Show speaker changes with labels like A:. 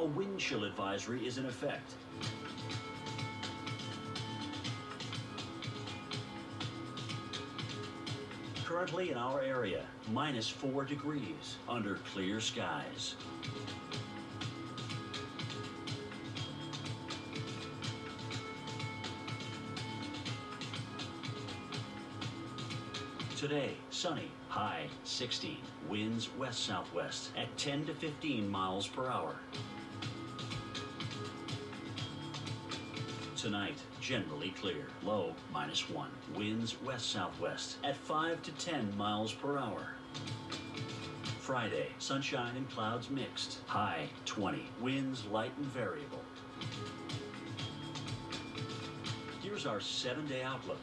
A: a wind chill advisory is in effect. Currently in our area, minus four degrees under clear skies. Today, sunny, high 16, winds west-southwest at 10 to 15 miles per hour. Tonight, generally clear, low minus 1, winds west-southwest at 5 to 10 miles per hour. Friday, sunshine and clouds mixed, high 20, winds light and variable. Here's our seven-day outlook.